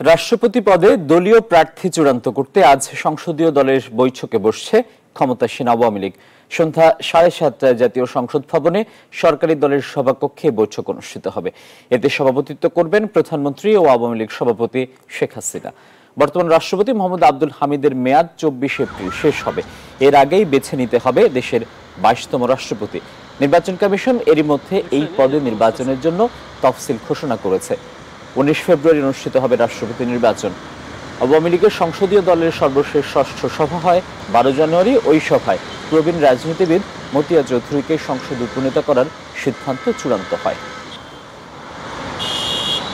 রাষ্ট্রপতি পদে দলীয় প্রার্থী চূড়ান্ত করতে আজ সংসদীয় দলের বৈঠকে বসছে ক্ষমতাসীন আওয়ামী লীগ। সন্ধ্যা সাড়ে সাতটায় জাতীয় সংসদ ভবনে সরকারি দলের সভাকক্ষে বৈঠক অনুষ্ঠিত হবে। এতে সভাপতিত্ব করবেন প্রধানমন্ত্রী ও আওয়ামী লীগ সভাপতি শেখ হাসিনা। বর্তমান রাষ্ট্রপতি মোহাম্মদ আব্দুল হামিদের মেয়াদ চব্বিশে এপ্রিল শেষ হবে। এর আগেই বেছে নিতে হবে দেশের বাইশতম রাষ্ট্রপতি। নির্বাচন কমিশন এরই মধ্যে এই পদে নির্বাচনের জন্য তফসিল ঘোষণা করেছে। উনিশ ফেব্রুয়ারি অনুষ্ঠিত হবে রাষ্ট্রপতি নির্বাচন। আওয়ামী লীগের সংসদীয় দলের সর্বশেষ ষষ্ঠ সভা হয় বারো জানুয়ারি ওই সভায়। প্রবীণ রাজনীতিবিদ মতিয়া চৌধুরীকে সংসদে উপনীত করার সিদ্ধান্ত চূড়ান্ত হয়।